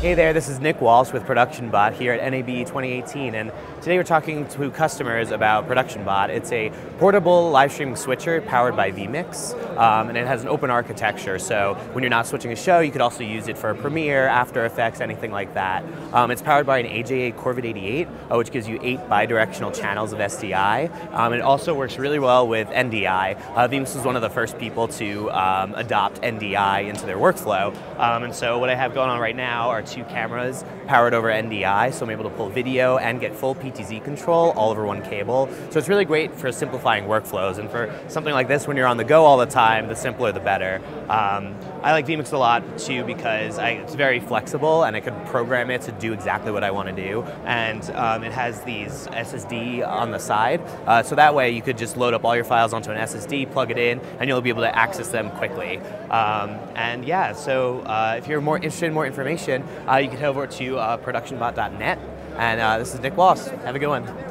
Hey there, this is Nick Walsh with ProductionBot here at NAB 2018, and today we're talking to customers about ProductionBot. It's a portable live streaming switcher powered by vMix, um, and it has an open architecture, so when you're not switching a show, you could also use it for a Premiere, After Effects, anything like that. Um, it's powered by an AJA Corvid 88, uh, which gives you eight bidirectional channels of SDI. Um, it also works really well with NDI. Uh, vMix was one of the first people to um, adopt NDI into their workflow, um, and so what I have going on right now are two cameras powered over NDI, so I'm able to pull video and get full PTZ control all over one cable. So it's really great for simplifying workflows, and for something like this when you're on the go all the time, the simpler the better. Um, I like vMix a lot too because I, it's very flexible and I could program it to do exactly what I want to do. And um, it has these SSD on the side, uh, so that way you could just load up all your files onto an SSD, plug it in, and you'll be able to access them quickly. Um, and yeah, so uh, if you're more interested in more information, you can head over to uh, productionbot.net. And uh, this is Nick Walsh. Have a good one.